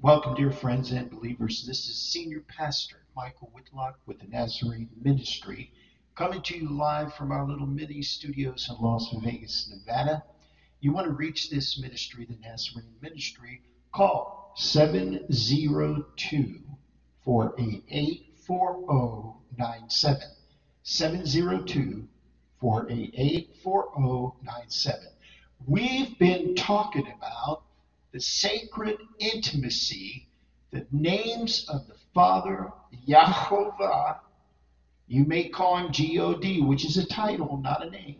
Welcome, dear friends and believers. This is Senior Pastor Michael Whitlock with the Nazarene Ministry, coming to you live from our little mini studios in Las Vegas, Nevada. You want to reach this ministry, the Nazarene Ministry, call 702 488 4097. 702 488 4097. We've been talking about the sacred intimacy, the names of the Father, Yahovah. You may call him G-O-D, which is a title, not a name.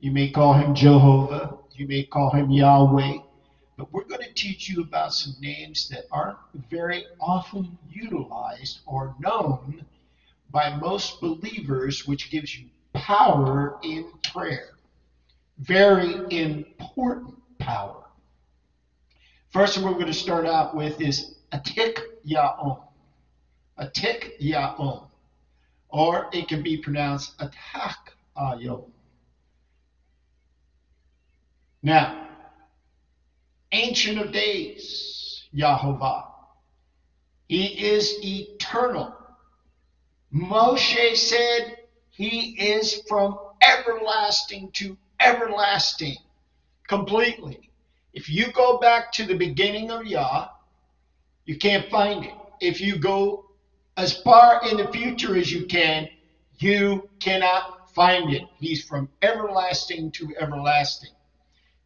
You may call him Jehovah. You may call him Yahweh. But we're going to teach you about some names that aren't very often utilized or known by most believers, which gives you power in prayer. Very important power. First one we're going to start out with is Atik Ya'om. Atik Ya'om. Or it can be pronounced Atak Ayom. Now, Ancient of Days, Yahovah. He is eternal. Moshe said he is from everlasting to everlasting, completely. If you go back to the beginning of Yah, you can't find it. If you go as far in the future as you can, you cannot find it. He's from everlasting to everlasting.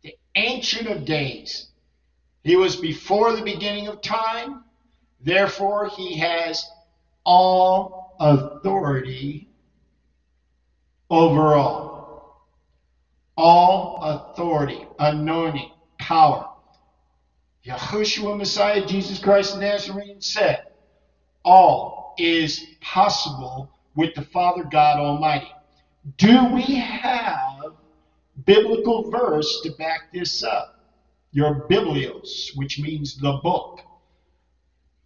The Ancient of Days. He was before the beginning of time. Therefore, he has all authority over all. All authority, anointing, power. Yahushua Messiah, Jesus Christ the Nazarene said, All is possible with the Father God Almighty. Do we have biblical verse to back this up? Your Biblios, which means the book.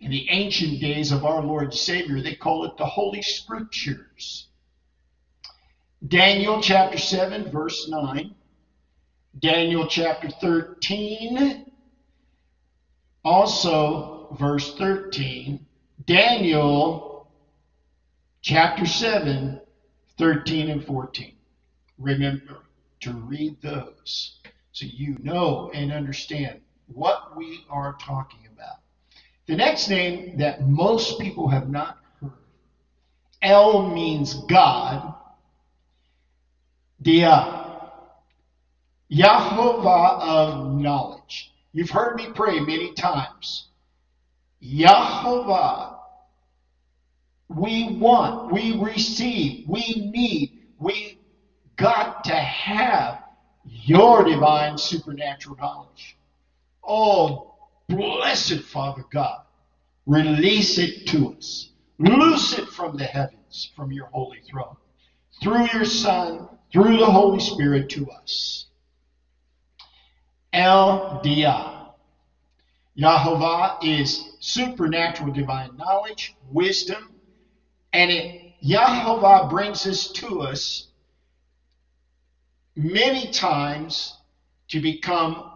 In the ancient days of our Lord Savior, they call it the Holy Scriptures. Daniel chapter 7, verse 9. Daniel chapter 13, also verse 13. Daniel chapter 7, 13 and 14. Remember to read those so you know and understand what we are talking about. The next name that most people have not heard El means God, Dia Yahovah of um, knowledge. You've heard me pray many times. Yahovah, we want, we receive, we need, we got to have your divine supernatural knowledge. Oh, blessed Father God, release it to us. Loose it from the heavens, from your holy throne, through your Son, through the Holy Spirit to us. El Dia. Yahovah is supernatural divine knowledge, wisdom, and it, Yahovah brings us to us many times to become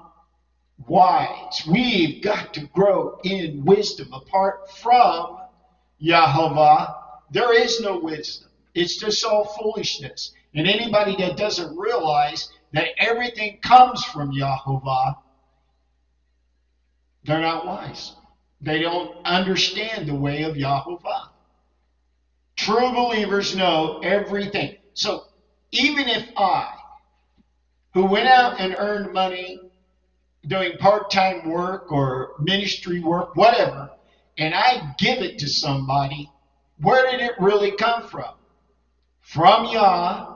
wise. We've got to grow in wisdom. Apart from Yahovah, there is no wisdom. It's just all foolishness. And anybody that doesn't realize that everything comes from Yahovah, they're not wise. They don't understand the way of Yahovah. True believers know everything. So even if I, who went out and earned money doing part time work or ministry work, whatever, and I give it to somebody, where did it really come from? From Yah,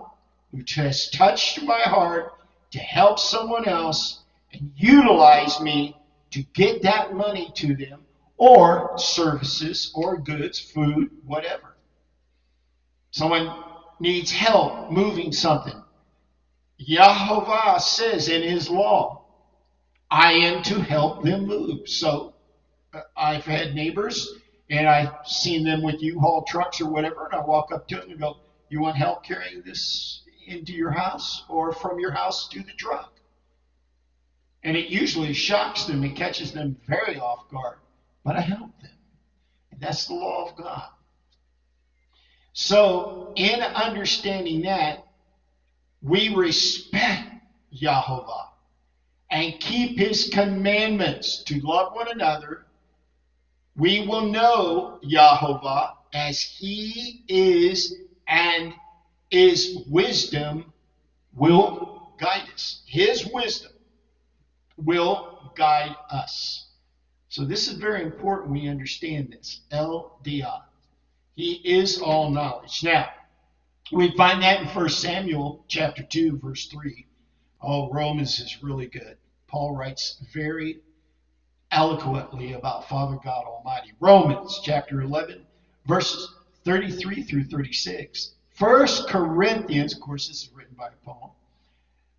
who has touched my heart to help someone else and utilize me to get that money to them or services or goods, food, whatever. Someone needs help moving something. Yahovah says in his law, I am to help them move. So uh, I've had neighbors and I've seen them with U-Haul trucks or whatever, and I walk up to them and go, You want help carrying this into your house or from your house to the truck? And it usually shocks them and catches them very off guard. But I help them. And that's the law of God. So, in understanding that, we respect Yahovah and keep his commandments to love one another. We will know Yahovah as he is and his wisdom will guide us. His wisdom will guide us. So this is very important we understand this. El Dia. He is all knowledge. Now, we find that in 1 Samuel chapter 2, verse 3. Oh, Romans is really good. Paul writes very eloquently about Father God Almighty. Romans chapter 11, verses 33 through 36. First Corinthians, of course, this is written by Paul.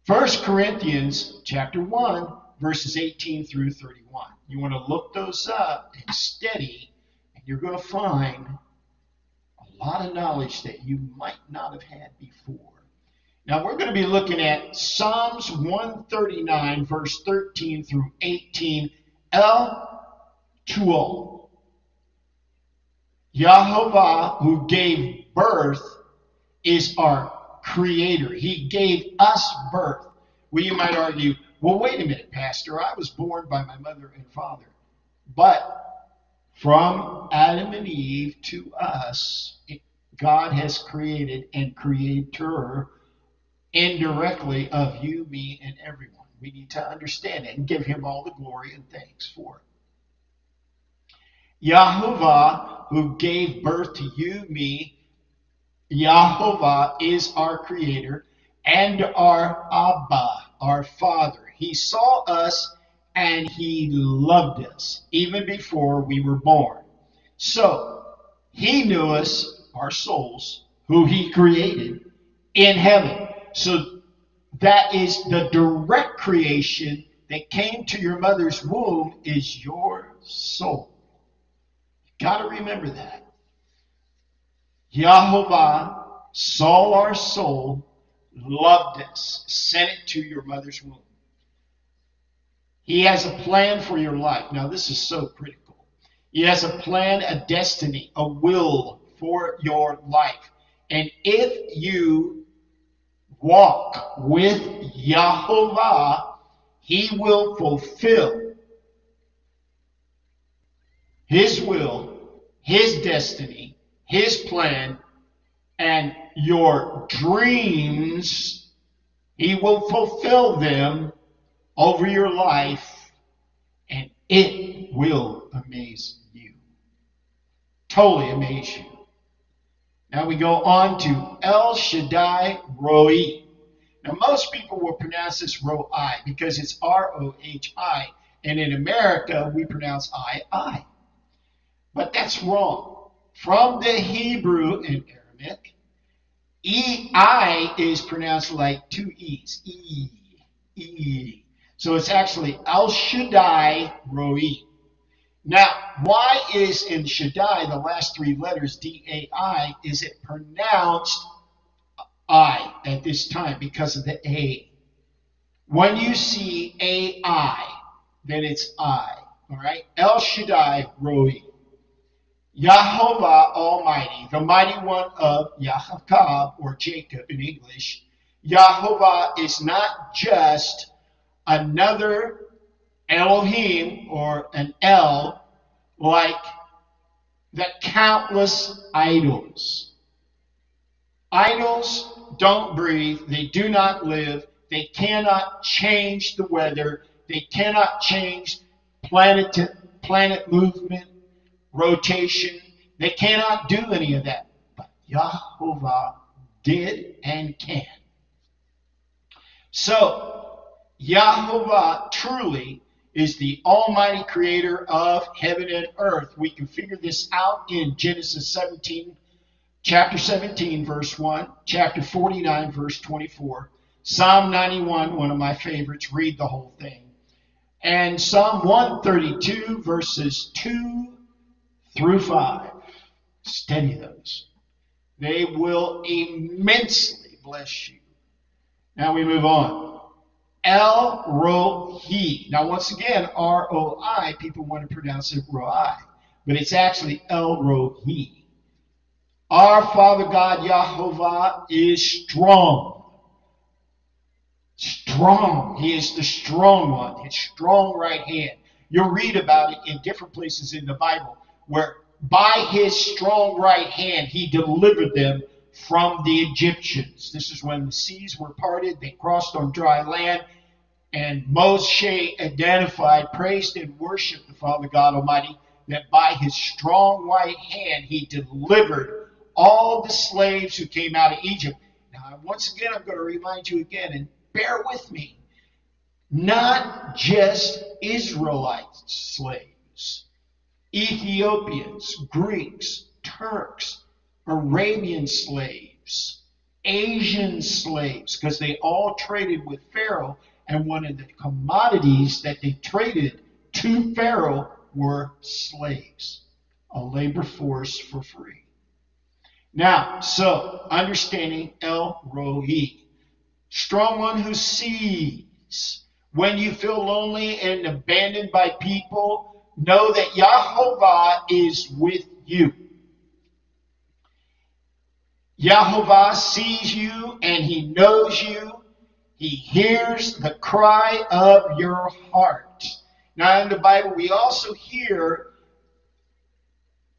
First Corinthians chapter 1, verses 18 through 31. You want to look those up and study, and you're going to find a lot of knowledge that you might not have had before. Now we're going to be looking at Psalms 139, verse 13 through 18. El Tuol. Yahovah, who gave birth, is our creator. He gave us birth. Well, you might argue, well, wait a minute, Pastor. I was born by my mother and father. But from Adam and Eve to us, God has created and creator indirectly of you, me, and everyone. We need to understand it and give him all the glory and thanks for it. Yahovah, who gave birth to you, me, Yahovah is our creator and our Abba, our Father. He saw us and he loved us even before we were born. So, he knew us, our souls, who he created in heaven. So, that is the direct creation that came to your mother's womb is your soul. You got to remember that. Yahovah saw our soul, loved us, sent it to your mother's womb. He has a plan for your life. Now, this is so critical. He has a plan, a destiny, a will for your life. And if you walk with Yahovah, He will fulfill His will, His destiny, His plan, and your dreams. He will fulfill them over your life, and it will amaze you. Totally amaze you. Now we go on to El Shaddai Roi. Now most people will pronounce this Roi because it's R O H I, and in America we pronounce I I. But that's wrong. From the Hebrew in Aramaic, E I is pronounced like two E's. E E. So it's actually El Shaddai Roi. Now, why is in Shaddai the last three letters D A I? Is it pronounced I at this time because of the A? When you see A I, then it's I. All right? El Shaddai Roi. Yahovah Almighty, the mighty one of Yaakov or Jacob in English. Yahovah is not just another Elohim or an El like the countless idols. Idols don't breathe, they do not live, they cannot change the weather, they cannot change planet planet movement, rotation. They cannot do any of that. But Yahovah did and can. So Yahovah truly is the almighty creator of heaven and earth. We can figure this out in Genesis 17, chapter 17, verse 1, chapter 49, verse 24, Psalm 91, one of my favorites, read the whole thing, and Psalm 132, verses 2 through 5. Study those. They will immensely bless you. Now we move on. El Roi. Now, once again, R O I, people want to pronounce it Roi, but it's actually El Roi. Our Father God, Yahovah, is strong. Strong. He is the strong one, his strong right hand. You'll read about it in different places in the Bible where by his strong right hand he delivered them from the Egyptians. This is when the seas were parted, they crossed on dry land, and Moshe identified, praised, and worshiped the Father God Almighty that by his strong right hand he delivered all the slaves who came out of Egypt. Now, once again, I'm going to remind you again, and bear with me. Not just Israelite slaves, Ethiopians, Greeks, Turks, Arabian slaves, Asian slaves, because they all traded with Pharaoh, and one of the commodities that they traded to Pharaoh were slaves, a labor force for free. Now, so understanding El Roi, strong one who sees. When you feel lonely and abandoned by people, know that Yahovah is with you. Yahovah sees you and he knows you. He hears the cry of your heart. Now, in the Bible, we also hear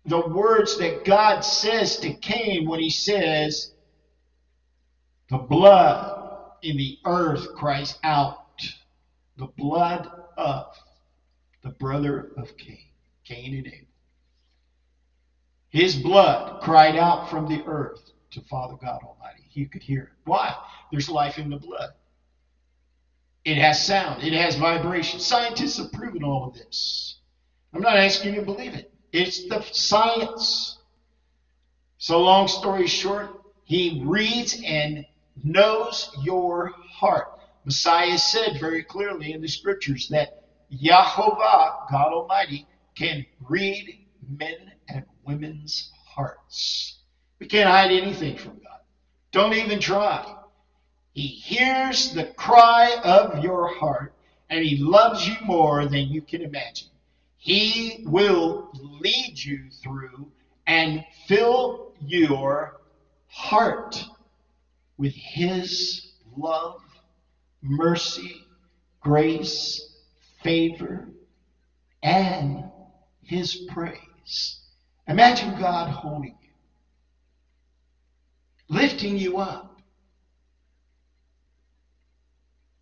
the words that God says to Cain when he says, The blood in the earth cries out. The blood of the brother of Cain, Cain and Abel. His blood cried out from the earth to Father God Almighty. He could hear it. Why? There's life in the blood. It has sound. It has vibration. Scientists have proven all of this. I'm not asking you to believe it. It's the science. So, long story short, he reads and knows your heart. Messiah said very clearly in the scriptures that Yahovah, God Almighty, can read men and women's hearts. We can't hide anything from God. Don't even try. He hears the cry of your heart, and He loves you more than you can imagine. He will lead you through and fill your heart with His love, mercy, grace, favor, and His praise. Imagine God holding you, lifting you up,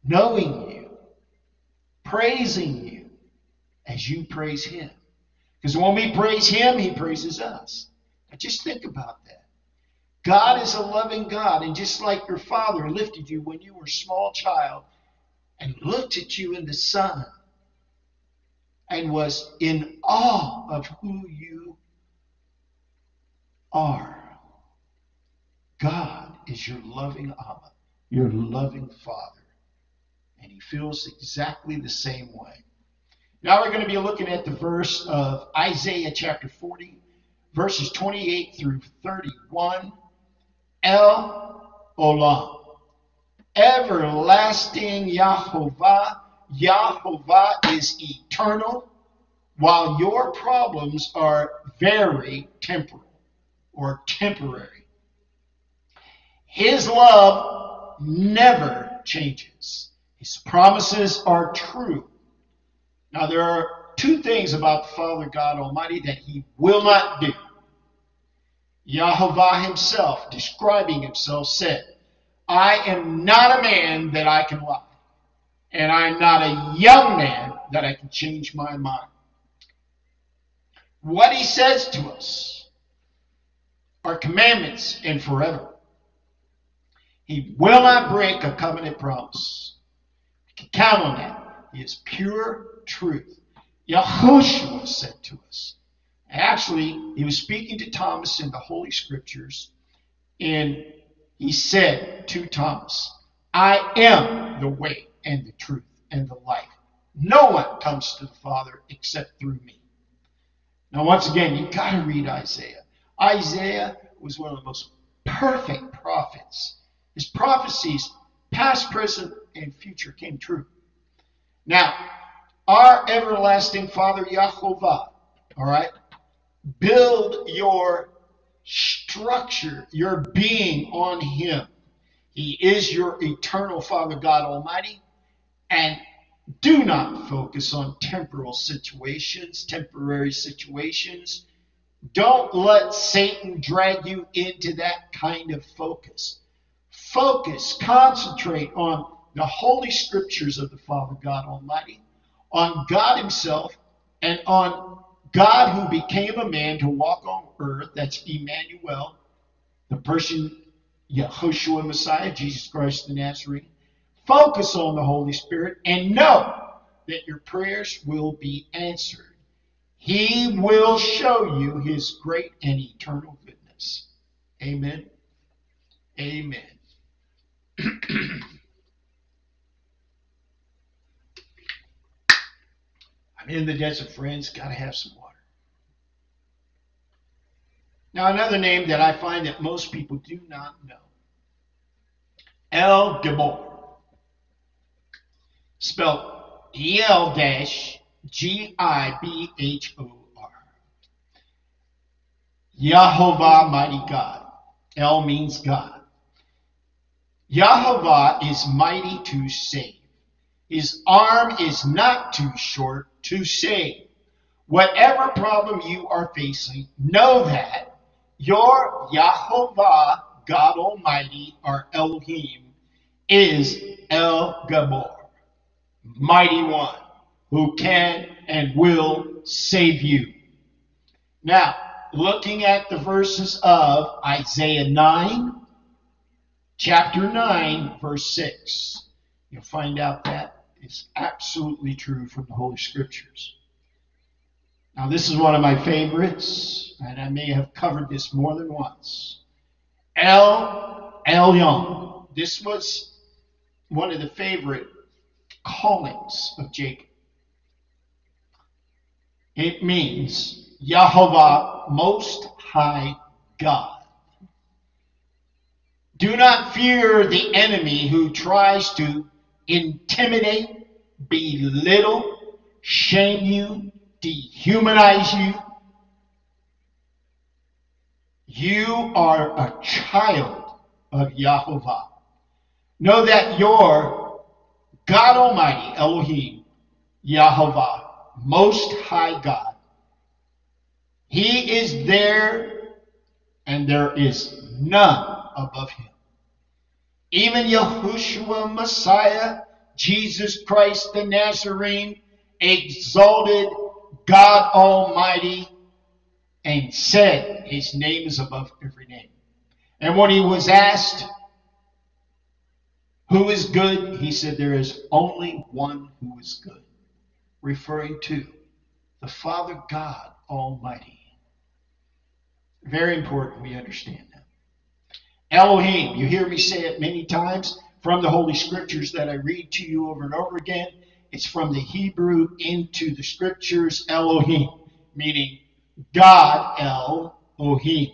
knowing you, praising you as you praise Him. Because when we praise Him, He praises us. Now just think about that. God is a loving God, and just like your father lifted you when you were a small child and looked at you in the sun and was in awe of who you are. God is your loving Abba, your loving Father, and He feels exactly the same way. Now we're going to be looking at the verse of Isaiah chapter 40, verses 28 through 31. El Olam. Everlasting Yahovah. Yahovah is eternal, while your problems are very temporal or temporary. His love never changes. His promises are true. Now, there are two things about the Father God Almighty that He will not do. Yahovah Himself, describing Himself, said, I am not a man that I can lie, and I am not a young man that I can change my mind. What He says to us are commandments and forever. He will not break a covenant promise. You can count on that. He is pure truth. Yahushua said to us. Actually, he was speaking to Thomas in the Holy Scriptures, and he said to Thomas, I am the way and the truth and the life. No one comes to the Father except through me. Now, once again, you've got to read Isaiah. Isaiah was one of the most perfect prophets. His prophecies, past, present, and future came true. Now, our everlasting Father Yahovah, all right, build your structure, your being on Him. He is your eternal Father God Almighty. And do not focus on temporal situations, temporary situations. Don't let Satan drag you into that kind of focus. Focus, concentrate on the holy scriptures of the Father God Almighty, on God Himself, and on God who became a man to walk on earth. That's Emmanuel, the person Yahushua Messiah, Jesus Christ the Nazarene. Focus on the Holy Spirit and know that your prayers will be answered. He will show you his great and eternal goodness. Amen. Amen. I'm in the desert, friends. Got to have some water. Now, another name that I find that most people do not know El Gibor. Spelled E L dash G I B H O R. Yahovah, mighty God. El means God. Yahovah is mighty to save. His arm is not too short to save. Whatever problem you are facing, know that your Yahovah, God Almighty, or Elohim, is El Gabor, mighty one, who can and will save you. Now, looking at the verses of Isaiah 9, chapter 9, verse 6, you'll find out that is absolutely true from the Holy Scriptures. Now, this is one of my favorites, and I may have covered this more than once. El Elyon. This was one of the favorite callings of Jacob. It means Yahovah, Most High God. Do not fear the enemy who tries to intimidate, belittle, shame you, dehumanize you. You are a child of Yahovah. Know that your God Almighty, Elohim, Yahovah, Most High God, He is there and there is none above Him. Even Yahushua Messiah, Jesus Christ the Nazarene, exalted God Almighty and said his name is above every name. And when he was asked, who is good? He said, There is only one who is good, referring to the Father God Almighty. Very important we understand that. Elohim, you hear me say it many times from the Holy Scriptures that I read to you over and over again. It's from the Hebrew into the Scriptures, Elohim, meaning God, Elohim.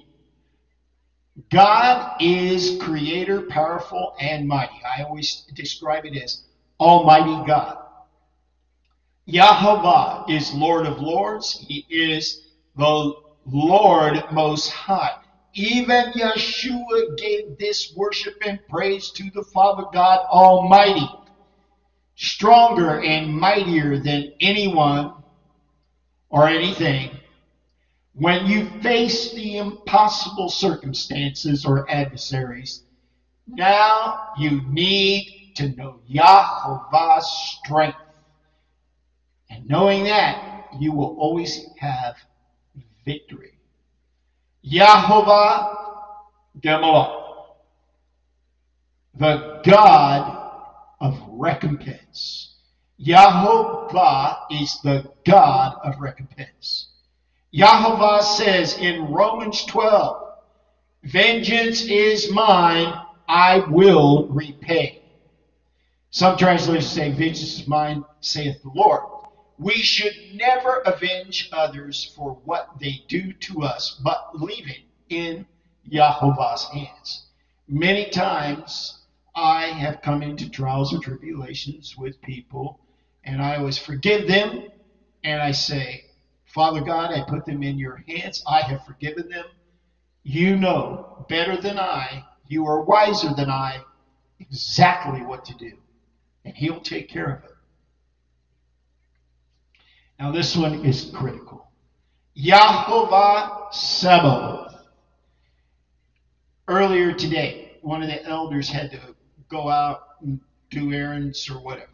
God is creator, powerful, and mighty. I always describe it as Almighty God. Yahovah is Lord of Lords. He is the Lord Most High. Even Yeshua gave this worship and praise to the Father God Almighty. Stronger and mightier than anyone or anything when you face the impossible circumstances or adversaries, now you need to know Yahovah's strength. And knowing that, you will always have victory. Yahovah Gemalot, the God of recompense. Yahovah is the God of recompense. Yahovah says in Romans 12, Vengeance is mine, I will repay. Some translations say, Vengeance is mine, saith the Lord. We should never avenge others for what they do to us, but leave it in Yahovah's hands. Many times I have come into trials or tribulations with people, and I always forgive them, and I say, Father God, I put them in your hands. I have forgiven them. You know better than I, you are wiser than I, exactly what to do. And He'll take care of it. Now, this one is critical. Yahovah Sabaoth. Earlier today, one of the elders had to go out and do errands or whatever.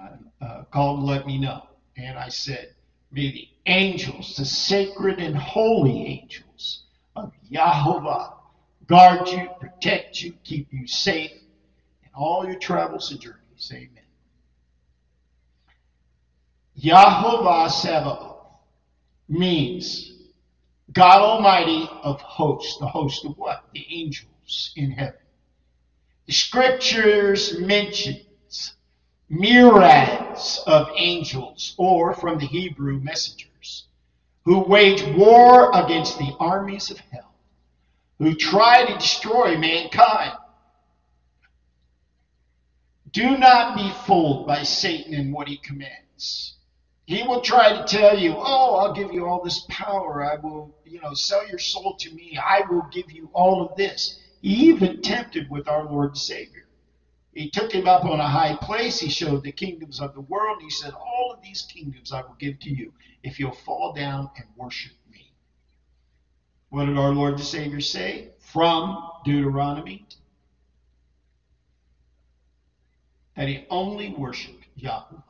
Uh, uh, called let me know. And I said, May the angels, the sacred and holy angels of Yahovah, guard you, protect you, keep you safe in all your travels and journeys. Amen. Yahovah Sabaoth means God Almighty of hosts. The host of what? The angels in heaven. The scriptures mentions myriads of angels, or from the Hebrew messengers, who wage war against the armies of hell, who try to destroy mankind. Do not be fooled by Satan and what he commands. He will try to tell you, "Oh, I'll give you all this power. I will, you know, sell your soul to me. I will give you all of this." He even tempted with our Lord and Savior. He took him up on a high place. He showed the kingdoms of the world. He said, All of these kingdoms I will give to you if you'll fall down and worship me. What did our Lord the Savior say? From Deuteronomy that he only worshiped Yahweh.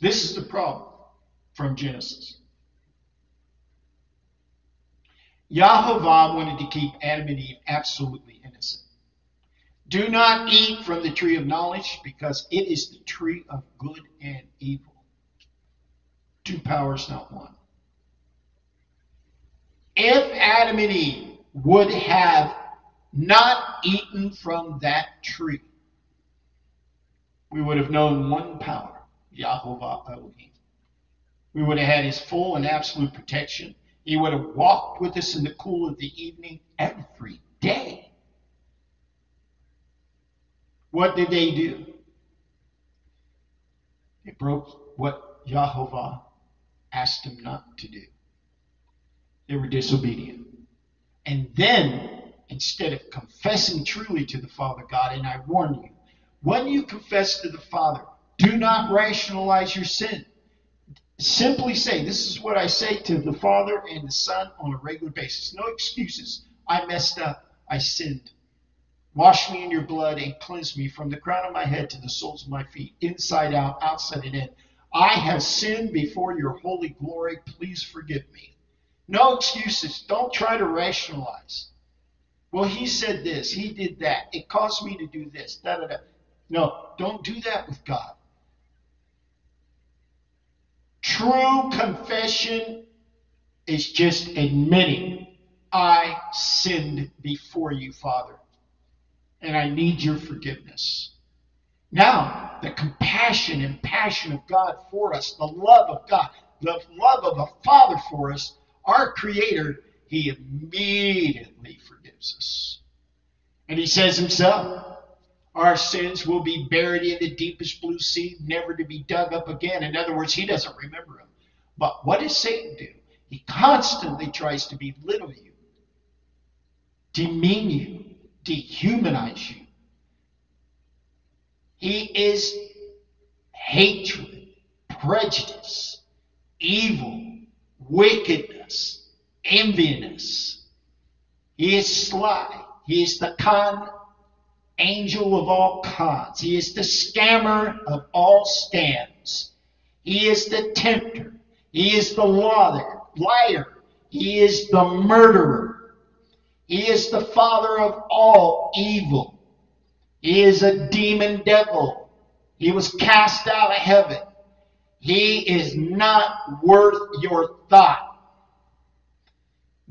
This is the problem from Genesis. Yahovah wanted to keep Adam and Eve absolutely innocent. Do not eat from the tree of knowledge because it is the tree of good and evil. Two powers, not one. If Adam and Eve would have not eaten from that tree, we would have known one power Yahovah Elohim. We would have had his full and absolute protection. He would have walked with us in the cool of the evening every day. What did they do? They broke what Yahovah asked them not to do. They were disobedient. And then, instead of confessing truly to the Father God, and I warn you, when you confess to the Father, do not rationalize your sin. Simply say, This is what I say to the Father and the Son on a regular basis. No excuses. I messed up. I sinned. Wash me in your blood and cleanse me from the crown of my head to the soles of my feet, inside out, outside and in. I have sinned before your holy glory. Please forgive me. No excuses. Don't try to rationalize. Well, he said this, he did that. It caused me to do this. Da, da, da. No, don't do that with God. True confession is just admitting, I sinned before you, Father, and I need your forgiveness. Now, the compassion and passion of God for us, the love of God, the love of a Father for us, our Creator, He immediately forgives us. And He says Himself, our sins will be buried in the deepest blue sea, never to be dug up again. In other words, he doesn't remember them. But what does Satan do? He constantly tries to belittle you, demean you, dehumanize you. He is hatred, prejudice, evil, wickedness, enviness. He is sly. He is the con angel of all cons. He is the scammer of all scams. He is the tempter. He is the liar. liar. He is the murderer. He is the father of all evil. He is a demon devil. He was cast out of heaven. He is not worth your thought.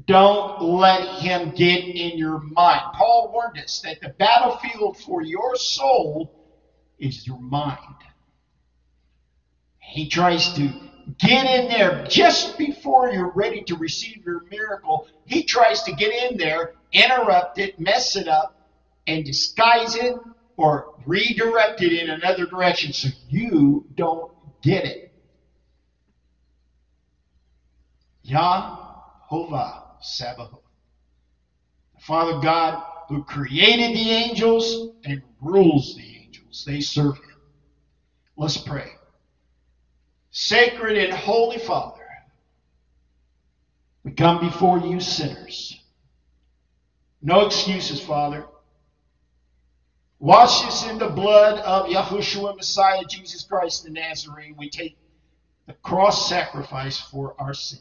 Don't let him get in your mind. Paul warned us that the battlefield for your soul is your mind. He tries to get in there just before you're ready to receive your miracle. He tries to get in there, interrupt it, mess it up, and disguise it or redirect it in another direction so you don't get it. Yahovah Sabaoth. Father God who created the angels and rules the angels. They serve him. Let's pray. Sacred and holy Father, we come before you sinners. No excuses, Father. Wash us in the blood of Yahushua Messiah, Jesus Christ the Nazarene. We take the cross sacrifice for our sin.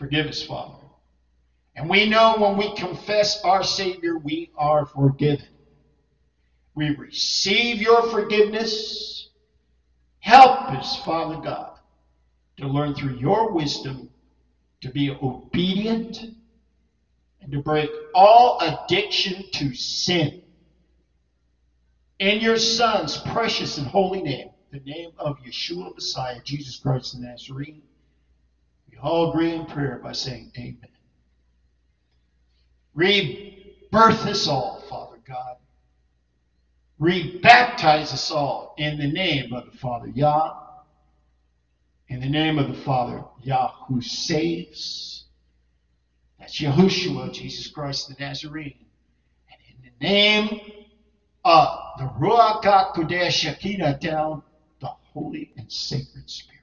Forgive us, Father. And we know when we confess our Savior, we are forgiven. We receive your forgiveness Help us, Father God, to learn through your wisdom to be obedient and to break all addiction to sin. In your Son's precious and holy name, the name of Yeshua Messiah, Jesus Christ the Nazarene, all agree in prayer by saying Amen. Rebirth us all, Father God rebaptize us all in the name of the Father Yah, in the name of the Father Yah who saves. That's Yahushua, Jesus Christ the Nazarene. And in the name of the Ruach HaKodesh Shekinah down, the Holy and Sacred Spirit.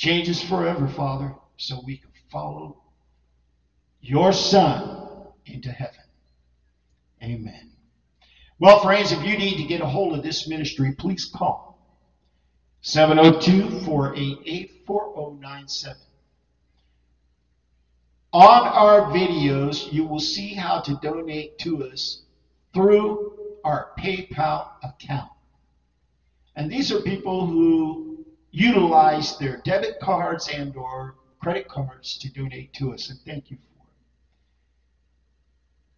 Change forever, Father, so we can follow your Son into heaven. Amen. Well, friends, if you need to get a hold of this ministry, please call 702 488 4097. On our videos, you will see how to donate to us through our PayPal account. And these are people who utilize their debit cards and or credit cards to donate to us, and thank you for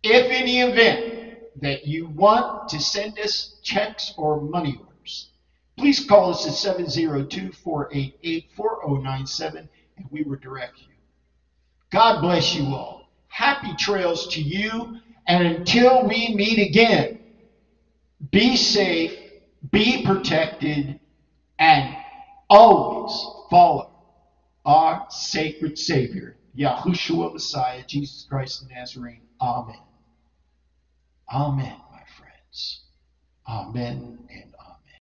it. If in the event that you want to send us checks or money orders, please call us at 702 488 4097 and we will direct you. God bless you all. Happy trails to you. And until we meet again, be safe, be protected, and always follow our sacred Savior, Yahushua Messiah, Jesus Christ the Nazarene. Amen. Amen, my friends. Amen and